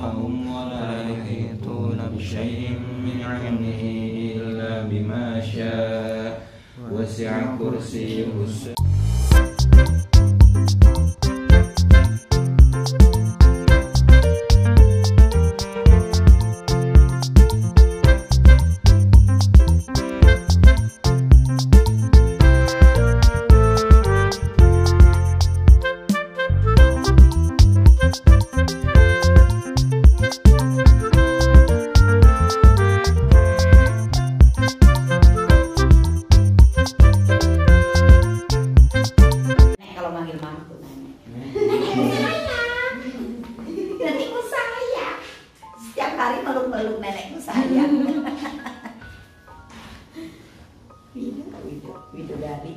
خلفهم ولا يحيطون بشيء من علمه إلا بما شاء. وسع كرسيه السماوات meluk-meluk nenekku sayang. Widu, Widu, Widu dari.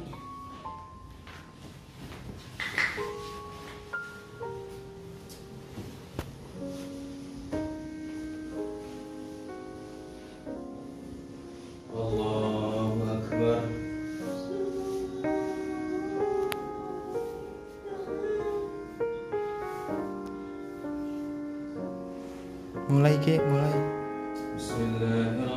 Allahu Akbar Mulai Ki, mulai.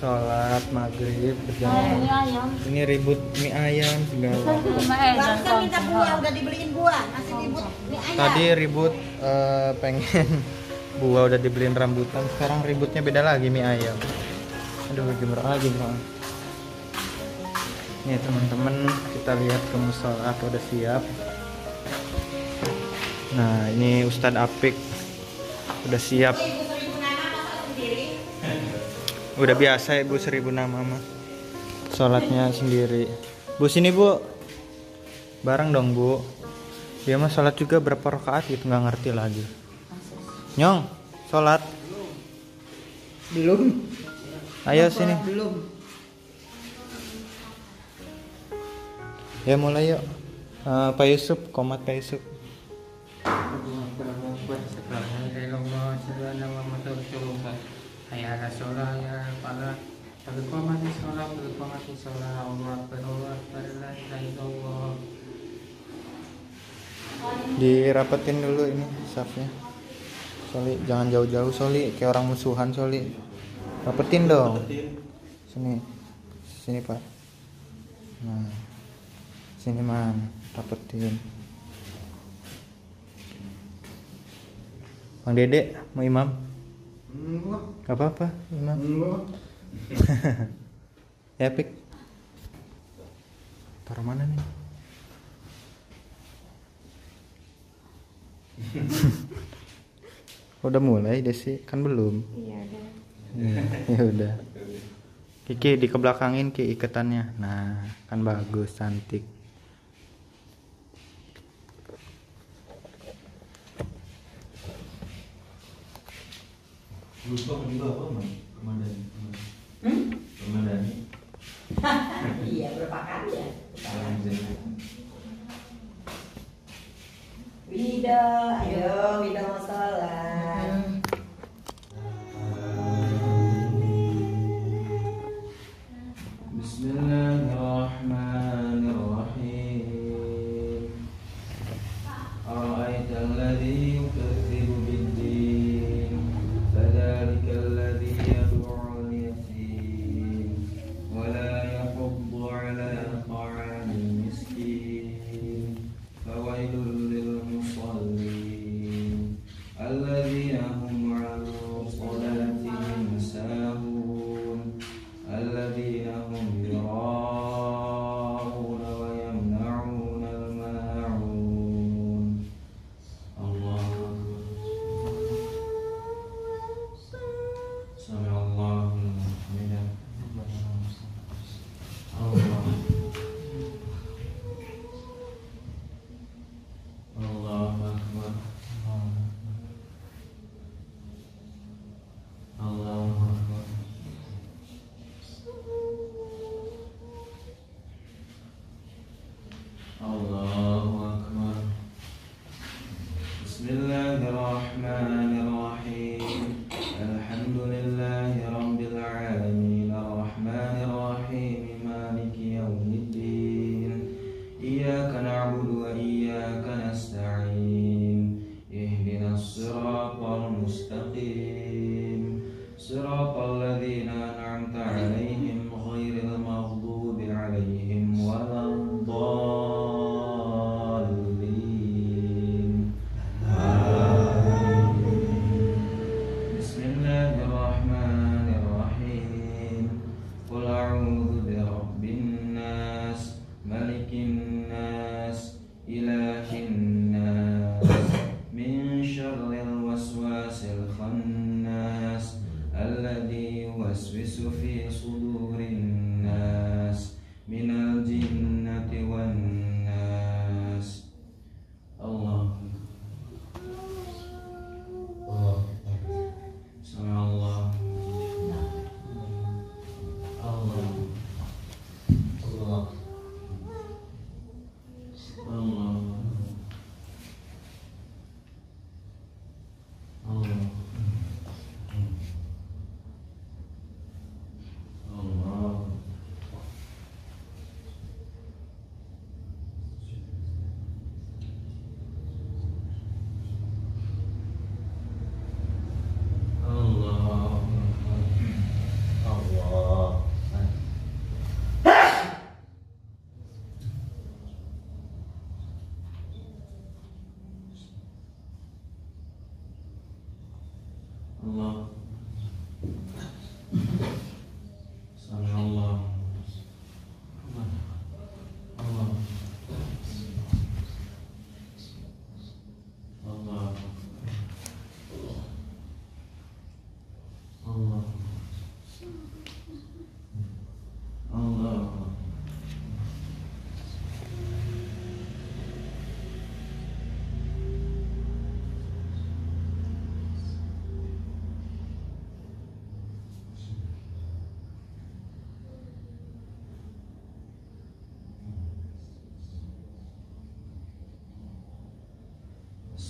Sholat maghrib berjamaah. Ini ribut mie ayam segala. Barusan minta buah, udah dibeliin buah. Masih ribut mie ayam. Tadi ribut eh, pengen buah udah dibeliin rambutan. Sekarang ributnya beda lagi mie ayam. Aduh gimana lagi bang. Nih teman-teman kita lihat ke musola apa udah siap. Nah ini Ustadz Apik udah siap. Udah biasa ibu seribu nama mah. Sholatnya sendiri. Bu sini bu. Bareng dong bu. Dia mah sholat juga berapa rakaat gitu nggak ngerti lagi. Nyong, sholat. Belum. Ayo sini. Belum. Ya mulai yuk. Eh, Pak Yusuf, komat Pak Yusuf. Dirapetin dulu ini safnya. Soli, jangan jauh-jauh Soli, kayak orang musuhan Soli. Rapetin dong. Sini. Sini, Pak. Nah. Sini, Man. Rapetin. Bang Dede, mau imam? Gak apa-apa, imam. ya, Pik. Taruh mana nih? Udah mulai Desi, kan belum? Iya udah. Hmm, ya udah. Kiki dikebelakangin Ki iketannya. Nah, kan bagus, cantik.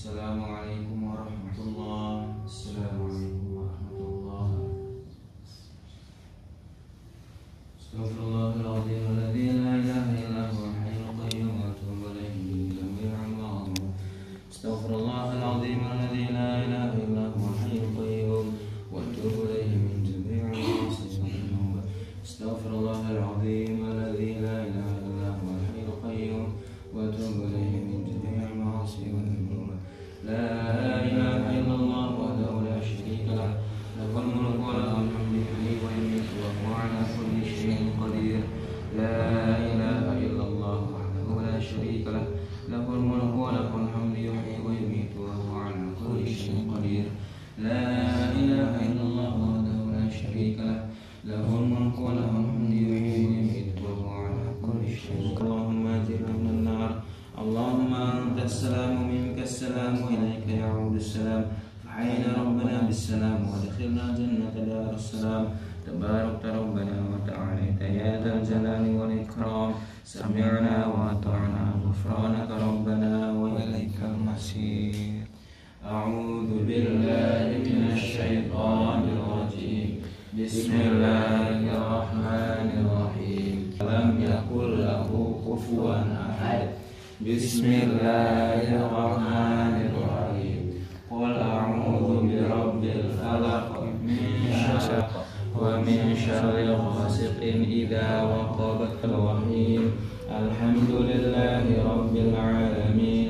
Assalamualaikum warahmatullahi Assalamualaikum warahmatullahi Astagfirullahaladzim. المصير أعوذ بالله من الشيطان الرجيم. بسم الله الرحمن الرحيم. لم يكن له كفوا أحد. بسم الله الرحمن الرحيم. قل أعوذ برب الفلق من شر ومن شر غاسق إذا وقب الرحيم الحمد لله رب العالمين.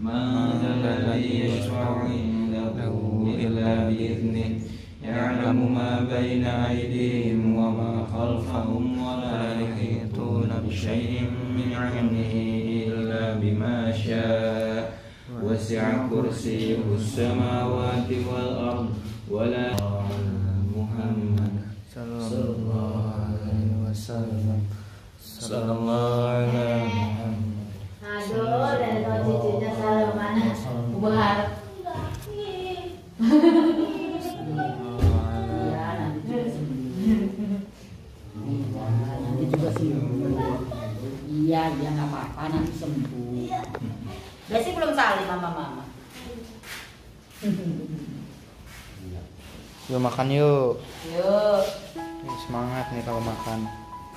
من ذا الذي يشفع عنده إلا بإذنه. يعلم ما بين أيديهم وما خلفهم ولا يحيطون بشيء من علمه إلا بما شاء. وسع كرسيه السماوات والأرض ولا محمد صلى الله عليه وسلم. صلى الله على Ya, nanti. nanti juga sembuh iya dia nggak apa-apa nanti sembuh Besi belum salim mama mama. Yuk makan yuk. Yuk. Semangat nih kalau makan.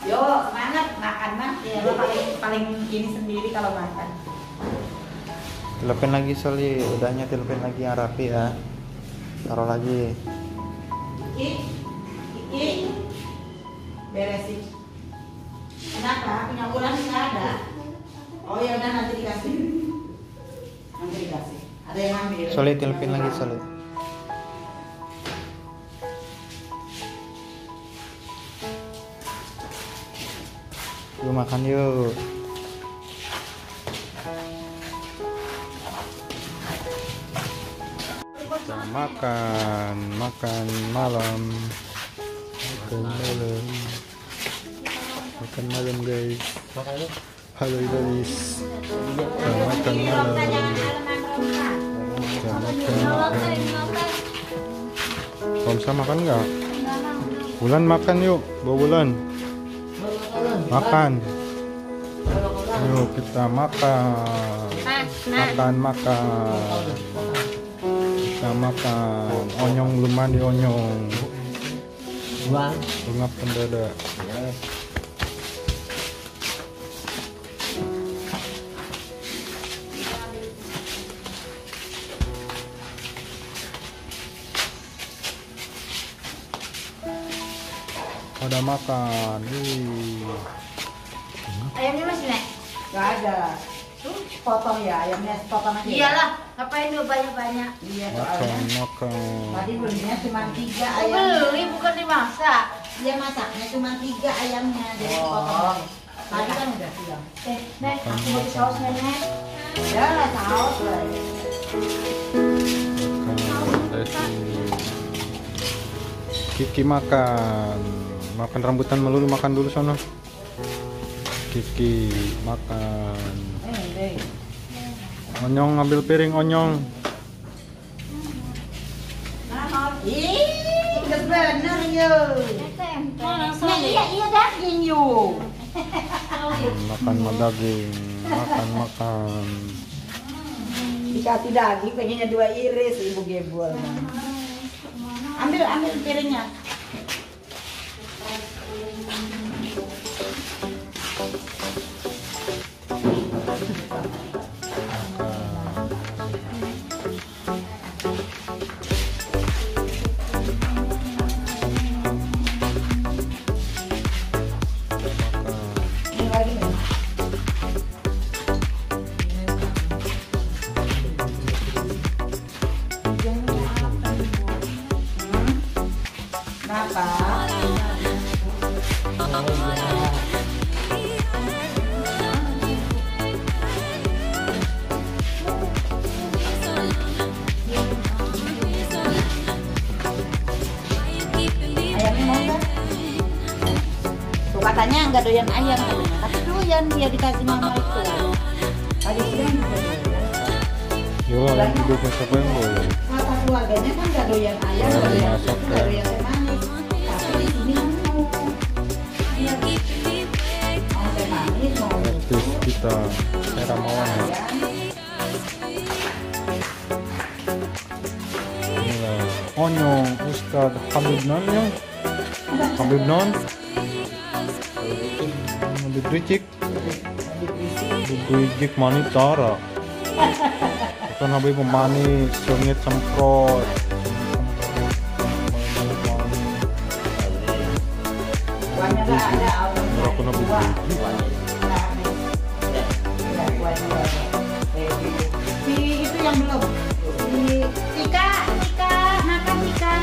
Yuk, semangat makan mah. Ya, lo paling paling ini sendiri kalau makan. Telepin lagi Soli, udahnya telepin lagi yang rapi ya. Taruh lagi. Kiki, Kiki, beresin. Kenapa? Punya ulang nggak ada? Oh ya udah nanti dikasih. Nanti dikasih. Ada yang ambil. Soli telepin lagi Soli. Yuk makan yuk. Makan, makan malam. Makan malam. Makan malam guys. Halo guys. Kita makan malam. Kita makan makan. Komsa makan nggak? Bulan makan yuk, bawa bulan. Makan. Yuk kita makan. Makan makan. Kita makan. Onyong belum mandi onyong. Bang. Bengap pendada. Pada makan. Wih. Ayamnya masih naik? Gak ada. Tuh potong ya ayamnya potong aja. Iyalah, ngapain dulu banyak-banyak? Iya Makan soalnya. makan. Tadi belinya cuma tiga Oh, ayam. beli bukan dimasak. Dia masaknya cuma tiga ayamnya jadi Oh. potong. Tadi kan udah siang. Eh, Nek, aku mau sausnya, Nek. Ya lah saus lah. Desi. Kiki makan. Makan rambutan melulu makan dulu sono. Kiki makan. Eh, deh. Onyong ambil piring onyong. Nah, ih, yuk. Nah, iya, iya daging yuk. Makan daging. Makan makan. Dikasih daging pengennya dua iris ibu gebol. Ambil ambil piringnya. Ayamnya mau nggak? Tuh katanya nggak doyan ayam katanya, tapi doyan dia dikasih mama itu. Tadi siang. Yo, yang hidupnya siapa yang boleh? Kata keluarganya kan nggak doyan ayam, nggak doyan Masak, susu, nggak ya. doyan Artis kita, Heramawan ya. Inilah Onyong Ustad Habib Non ya. Habib Non. Habib Ricik. Habib Ricik manis Tara. Bukan Habib pemanis, sengit semprot. Nggak ada, kuah. Si itu yang belum. Si Tika, Tika, makan Tika.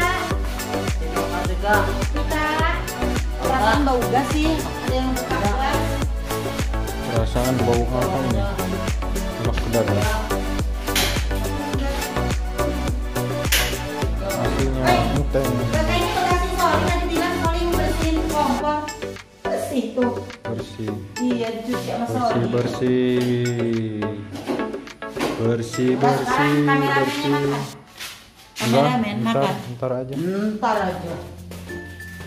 Perasaan bau gas sih. Ada yang. Perasaan bau apa ini? Enak ke dada. Aslinya muteng. Katanya bekasih Soli tadi bilang bersihin kompor. Bersih tuh. Bersih. Iya, sama bersih bersih bersih bersih bersih enggak ntar makan. ntar aja Ntar aja.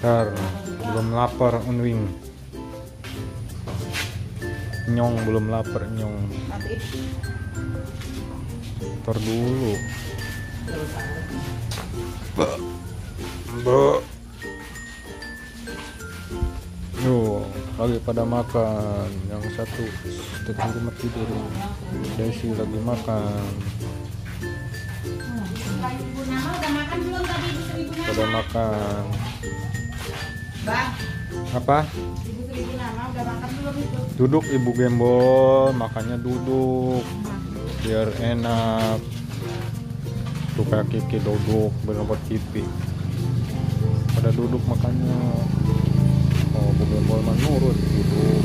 ntar belum lapar unwing nyong belum lapar nyong ntar dulu Bu. Yo, lagi pada makan. Yang satu tetangga rumah tidur. Desi lagi makan. Pada makan. Bang, Apa? Ibu makan belum itu? Duduk ibu gembol, makannya duduk. Biar enak. Tuh kayak Kiki duduk, berlompat kipi. Pada duduk makannya. Gembol mah nurut duduk.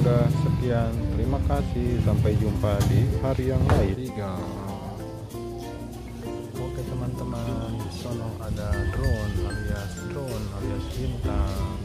Udah sekian, terima kasih. Sampai jumpa di hari yang lain. Tiga. Oke teman-teman, sono ada drone alias drone alias bintang.